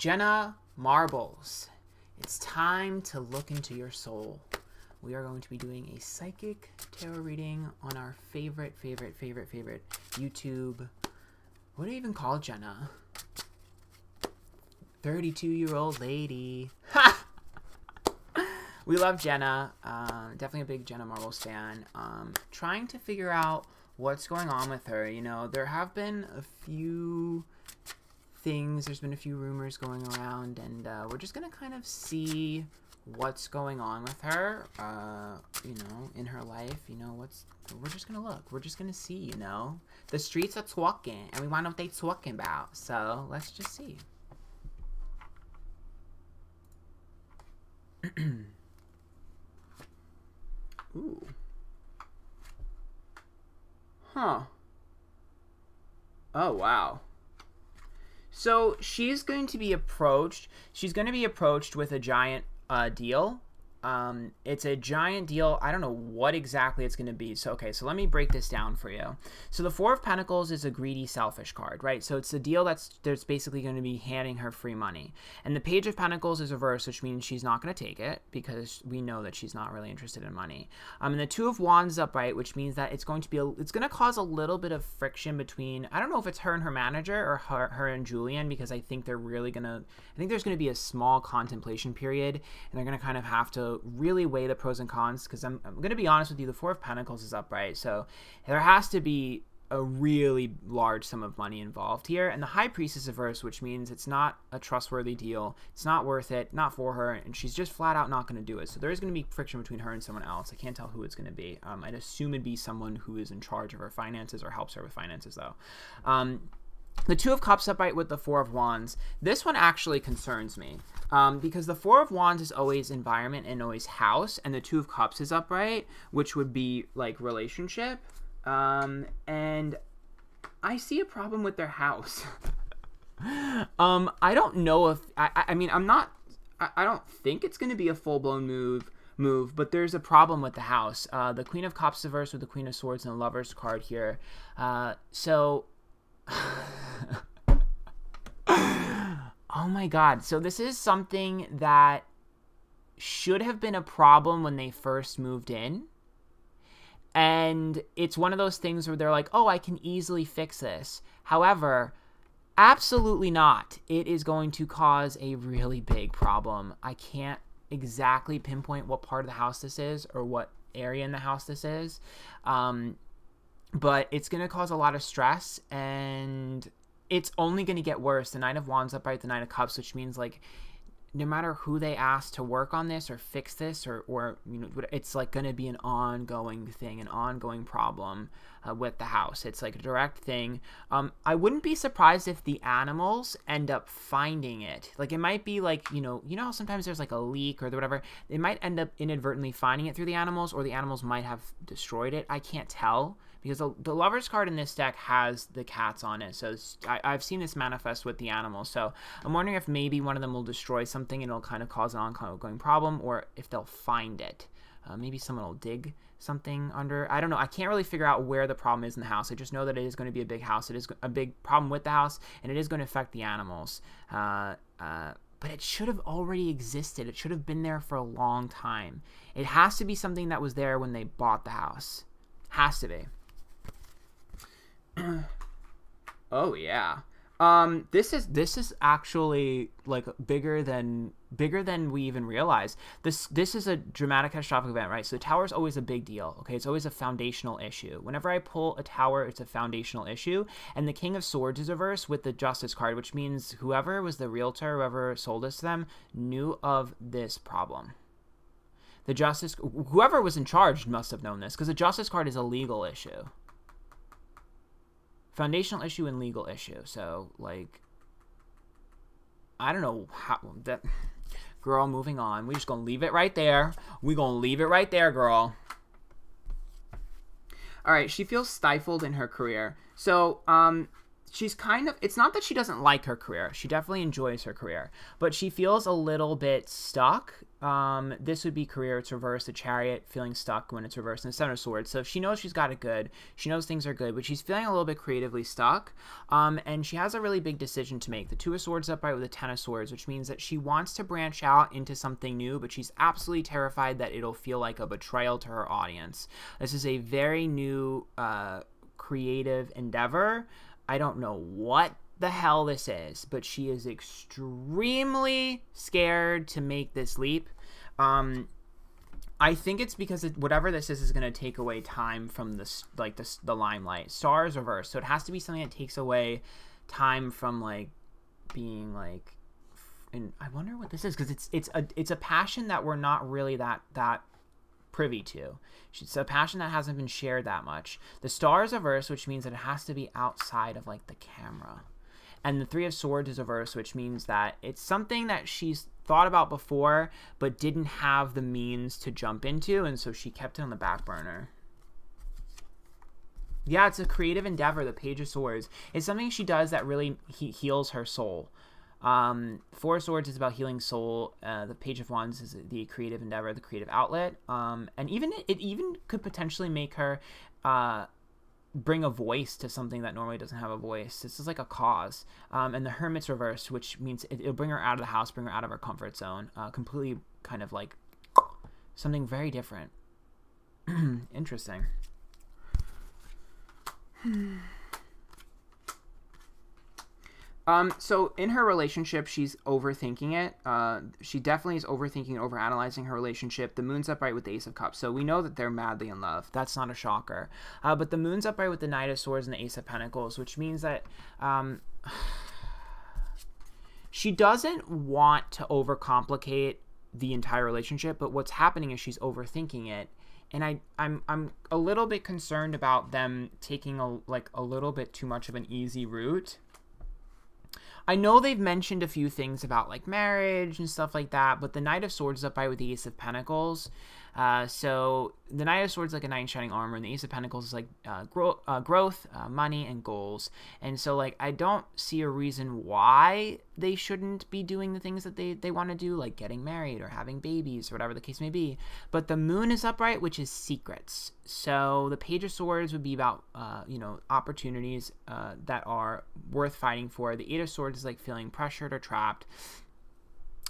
Jenna Marbles, it's time to look into your soul. We are going to be doing a psychic tarot reading on our favorite, favorite, favorite, favorite YouTube. What do you even call Jenna? 32 year old lady. Ha! we love Jenna. Um, definitely a big Jenna Marbles fan. Um, trying to figure out what's going on with her. You know, there have been a few things, there's been a few rumors going around, and uh, we're just to kind of see what's going on with her, uh, you know, in her life. You know, what's, we're just to look. We're just to see, you know. The streets are talking, and we want to know what they're talking about. So let's just see. Ooh. Huh. Oh, wow. So she's going to be approached. She's going to be approached with a giant uh, deal um, it's a giant deal. I don't know what exactly it's going to be. So, okay, so let me break this down for you. So, the Four of Pentacles is a greedy, selfish card, right? So, it's a deal that's there's basically going to be handing her free money. And the Page of Pentacles is reverse, which means she's not going to take it because we know that she's not really interested in money. Um, and the Two of Wands upright, which means that it's going to be a, it's going to cause a little bit of friction between I don't know if it's her and her manager or her, her and Julien because I think they're really going to I think there's going to be a small contemplation period and they're going to kind of have to really weigh the pros and cons because I'm, I'm going to be honest with you, the Four of Pentacles is upright. So there has to be a really large sum of money involved here. And the High Priestess averse, which means it's not a trustworthy deal. It's not worth it, not for her, and she's just flat out not going to do it. So there is going to be friction between her and someone else. I can't tell who it's going to be. Um, I'd assume it'd be someone who is in charge of her finances or helps her with finances, though. Um, the Two of Cups upright with the Four of Wands. This one actually concerns me um, because the Four of Wands is always environment and always house, and the Two of Cups is upright, which would be like relationship. Um, and I see a problem with their house. um, I don't know if I. I mean, I'm not. I, I don't think it's going to be a full blown move move, but there's a problem with the house. Uh, the Queen of Cups averse with the Queen of Swords and the Lover's card here. Uh, so oh my god. So this is something that should have been a problem when they first moved in. And it's one of those things where they're like, oh, I can easily fix this. However, absolutely not. It is going to cause a really big problem. I can't exactly pinpoint what part of the house this is or what area in the house this is. Um, but it's going to cause a lot of stress and it's only going to get worse. The Nine of Wands upright, the Nine of Cups, which means like no matter who they ask to work on this or fix this or, or you know it's like going to be an ongoing thing an ongoing problem uh, with the house. It's like a direct thing. Um, i wouldn't be surprised if the animals end up finding it. Like it might be like you know you know sometimes there's like a leak or whatever? They might end up inadvertently finding it through the animals or the animals might have destroyed it. I can't tell because the, the lovers card in this deck has the cats on it. So I, I've seen this manifest with the animals. So I'm wondering if maybe one of them will destroy something and it'll kind of cause an ongoing problem, or if they'll find it. Uh, maybe someone will dig something under. I don't know. I can't really figure out where the problem is in the house. I just know that it is going to be a big house. It is a big problem with the house, and it is going to affect the animals. Uh, uh, but it should have already existed. It should have been there for a long time. It has to be something that was there when they bought the house. Has to be. Oh yeah. Um, this is this is actually like bigger than bigger than we even realize. This this is a dramatic catastrophic event, right? So the tower is always a big deal. Okay, it's always a foundational issue. Whenever I pull a tower, it's a foundational issue. And the King of Swords is reversed with the Justice card, which means whoever was the realtor, whoever sold us them, knew of this problem. The Justice, whoever was in charge, must have known this because the Justice card is a legal issue foundational issue and legal issue. So like, I don't know how that. Girl, moving on. We're just gonna leave it right there. We're gonna leave it right there, girl. All right, she feels stifled in her career. So, um, she's kind of it's not that she doesn't like her career she definitely enjoys her career but she feels a little bit stuck um, this would be career. It's reversed. The chariot feeling stuck when it's reversed. And the center sword. So she knows she's got it good. She knows things are good, but she's feeling a little bit creatively stuck. Um, and she has a really big decision to make. The two of swords upright with the ten of swords, which means that she wants to branch out into something new, but she's absolutely terrified that it'll feel like a betrayal to her audience. This is a very new, uh, creative endeavor. I don't know what the hell this is, but she is extremely scared to make this leap. Um, I think it's because it, whatever this is is going to take away time from this, like the the limelight. Stars reverse, so it has to be something that takes away time from like being like. And I wonder what this is because it's it's a it's a passion that we're not really that that privy to. It's a passion that hasn't been shared that much. The stars reverse, which means that it has to be outside of like the camera. And the Three of Swords is a reverse, which means that it's something that she's thought about before, but didn't have the means to jump into, and so she kept it on the back burner. Yeah, it's a creative endeavor, the Page of Swords. It's something she does that really he heals her soul. Um, Four of Swords is about healing soul. Uh, the Page of Wands is the creative endeavor, the creative outlet. Um, and even it even could potentially make her uh, bring a voice to something that normally doesn't have a voice. This is like a cause. Um, and the Hermit's reversed, which means it, will bring her out of the house, bring her out of her comfort zone. Uh, completely kind of like something very different. Interesting. Um, so in her relationship, she's overthinking it. Uh, she definitely is overthinking overanalyzing her relationship. The moon's upright with the Ace of Cups, so we know that they're madly in love. That's not a shocker. Uh, but the moon's upright with the Knight of Swords and the Ace of Pentacles, which means that um, she doesn't want to overcomplicate the entire relationship. But what's happening is she's overthinking it, and I I'm I'm a little bit concerned about them taking a like a little bit too much of an easy route I know they've mentioned a few things about like marriage and stuff like that, but the Knight of Swords is up by with the Ace of Pentacles. Uh, so the Knight of Swords is like a knight in shining armor, and the Ace of Pentacles is like uh, gro- uh, growth, uh, money, and goals. And so like I don't see a reason why they shouldn't be doing the things that they they want to do, like getting married or having babies or whatever the case may be. But the Moon is upright, which is secrets. So the Page of Swords would be about uh, you know opportunities that are worth fighting for. The Eight of Swords is like feeling pressured or trapped.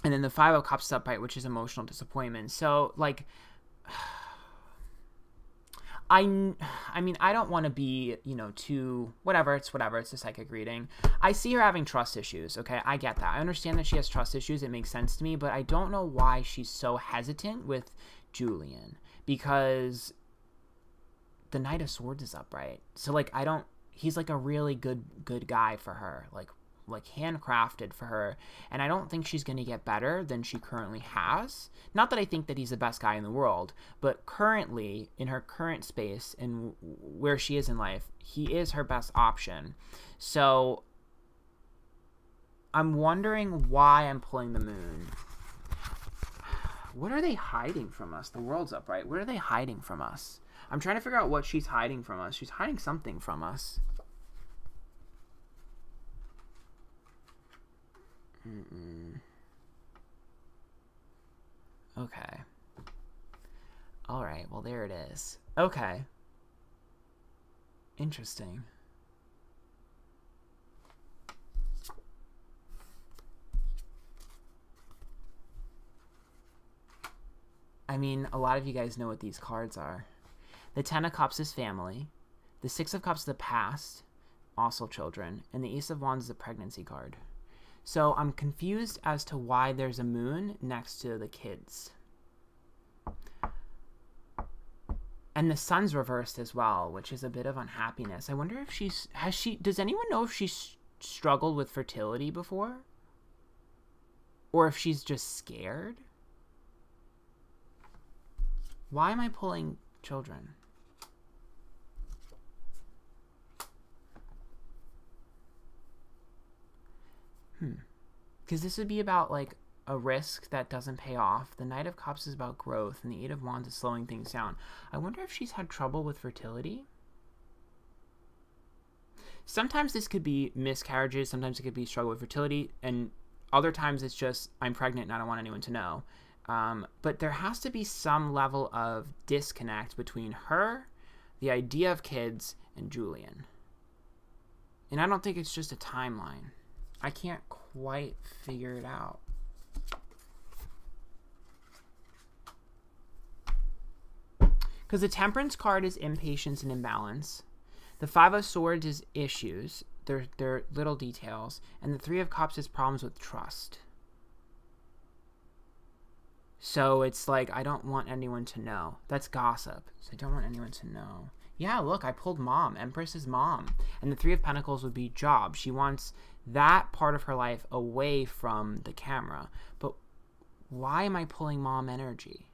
And then the Five of Cups is upright, which is emotional disappointment. So like I, I mean, I don't want to be, you know, too whatever. It's whatever. It's a psychic reading. I see her having trust issues. Okay, I get that. I understand that she has trust issues. It makes sense to me, but I don't know why she's so hesitant with Julien because the Knight of Swords is upright. So like, I don't. He's like a really good good guy for her. Like, like handcrafted for her and i don't think she's going to get better than she currently has. Not that i think that he's the best guy in the world but currently in her current space and where she is in life he is her best option. So i'm wondering why i'm pulling the moon. What are they hiding from us? The world's upright. What are they hiding from us? I'm trying to figure out what she's hiding from us. She's hiding something from us Mm-mm. Okay. All right. Well, there it is. Okay. Interesting. I mean, a lot of you guys know what these cards are. The Ten of Cups is family. The Six of Cups is the past, also children. And the Ace of Wands is the pregnancy card. So I'm confused as to why there's a moon next to the kids. And the sun's reversed as well, which is a bit of unhappiness. I wonder if she's has she does anyone know if she's struggled with fertility before? Or if she's just scared? Why am I pulling children? Hmm. Because this would be about like a risk that doesn't pay off. The Knight of Cups is about growth, and the Eight of Wands is slowing things down. I wonder if she's had trouble with fertility. Sometimes this could be miscarriages, sometimes it could be struggle with fertility, and other times it's just I'm pregnant and I don't want anyone to know. Um, but there has to be some level of disconnect between her, the idea of kids, and Julien. And I don't think it's just a timeline. I can't quite figure it out. Because the Temperance card is impatience and imbalance. The Five of Swords is issues. They're, little details. And the Three of Cups is problems with trust. So it's like, I don't want anyone to know. That's gossip. So I don't want anyone to know. Yeah, look, I pulled mom. Empress is mom. And the Three of Pentacles would be job. She wants that part of her life away from the camera. But why am I pulling mom energy?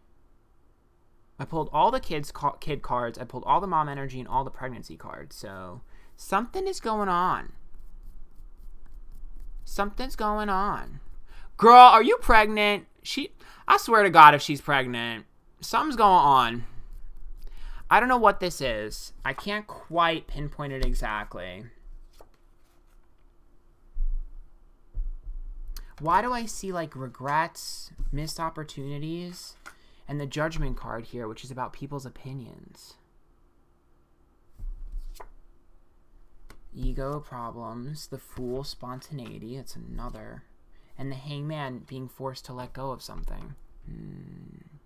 I pulled all the kids kid cards. I pulled all the mom energy and all the pregnancy cards. So something is going on. Something's going on. Girl, are you pregnant? She I swear to God if she's pregnant. Something's going on. I don't know what this is. I can't quite pinpoint it exactly. Why do I see like regrets, missed opportunities? and the judgment card here, which is about people's opinions. Ego problems, the fool spontaneity, it's another. And the hangman being forced to let go of something. Hmm.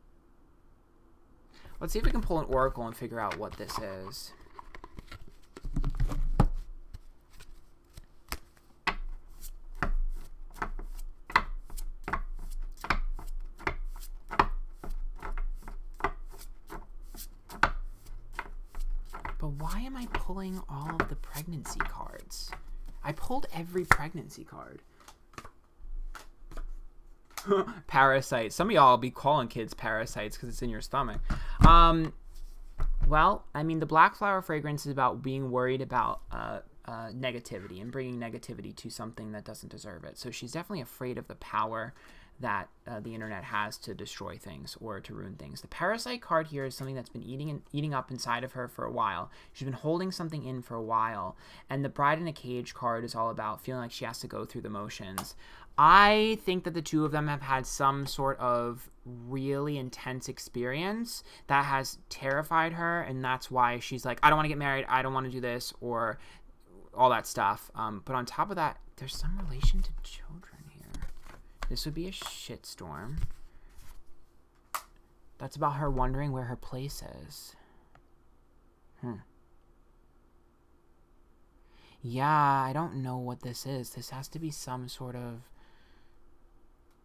Let's see if we can pull an oracle and figure out what this is. pulling all of the pregnancy cards. I pulled every pregnancy card. parasites. Some of y'all be calling kids parasites because it's in your stomach. Um, well, I mean, the black flower fragrance is about being worried about uh, uh, negativity and bringing negativity to something that doesn't deserve it. So she's definitely afraid of the power that uh, the internet has to destroy things or to ruin things. The parasite card here is something that's been eating and eating up inside of her for a while. She's been holding something in for a while, and the bride in a cage card is all about feeling like she has to go through the motions. I think that the two of them have had some sort of really intense experience that has terrified her, and that's why she's like, I don't want to get married, I don't want to do this, or all that stuff. Um, but on top of that, there's some relation to children. This would be a shitstorm. That's about her wondering where her place is. Hmm. Yeah, I don't know what this is. This has to be some sort of...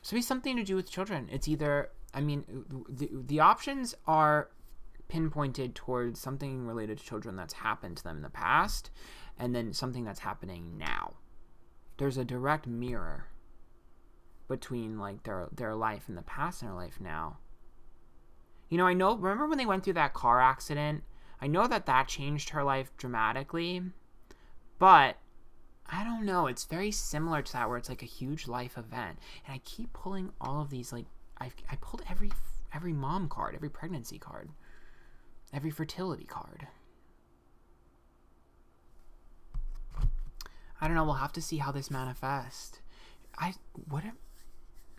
This be something to do with children. It's either... I mean, the, the options are pinpointed towards something related to children that's happened to them in the past, and then something that's happening now. There's a direct mirror between like their their life in the past and their life now. You know, I know. Remember when they went through that car accident? I know that that changed her life dramatically, but I don't know. It's very similar to that, where it's like a huge life event, and I keep pulling all of these. Like I I pulled every every mom card, every pregnancy card, every fertility card. I don't know. We'll have to see how this manifests. I what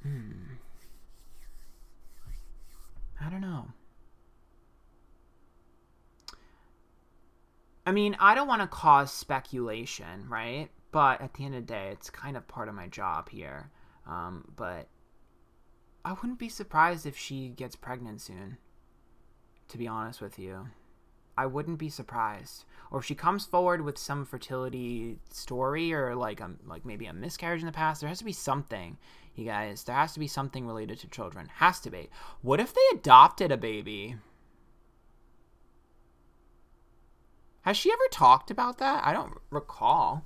Hmm. I don't know. I mean, I don't want to cause speculation, right? But at the end of the day, it's kind of part of my job here. Um, but I wouldn't be surprised if she gets pregnant soon, to be honest with you. I wouldn't be surprised. Or if she comes forward with some fertility story or like a, like maybe a miscarriage in the past, there has to be something, you guys. There has to be something related to children. Has to be. What if they adopted a baby? Has she ever talked about that? I don't recall.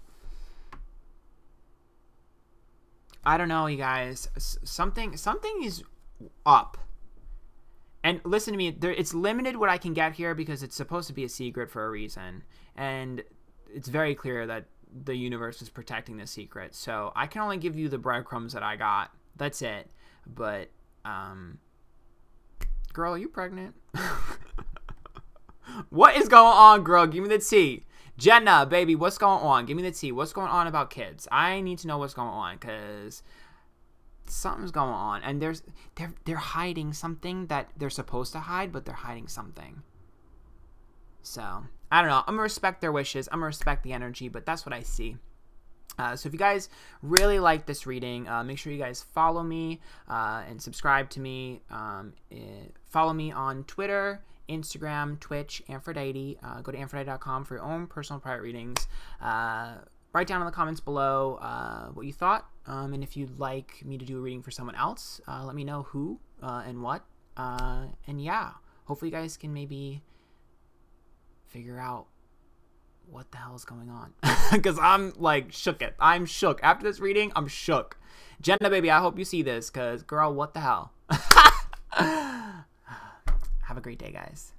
I don't know, you guys. Something something is up and listen to me, there, it's limited what I can get here because it's supposed to be a secret for a reason. And it's very clear that the universe is protecting the secret. So I can only give you the breadcrumbs that I got. That's it. But, um, girl, are you pregnant? what is going on, girl? Give me the tea. Jenna, baby, what's going on? Give me the tea. What's going on about kids? I need to know what's going on because something's going on, and there's they're they're hiding something that they're supposed to hide, but they're hiding something. So I don't know. I'm gonna respect their wishes. I'm gonna respect the energy, but that's what I see. Uh, so if you guys really like this reading, uh, make sure you guys follow me uh, and subscribe to me. Um, eh, follow me on Twitter, Instagram, Twitch, Antphrodite. Uh, go to antphrodite.com for your own personal private readings. Uh, write down in the comments below uh, what you thought. Um, and if you'd like me to do a reading for someone else, let me know who and what. and yeah, hopefully you guys can maybe figure out what the hell is going on. Because i'm like shook it i'm shook. After this reading i'm shook. Jenna baby i hope you see this because girl what the hell? Have a great day guys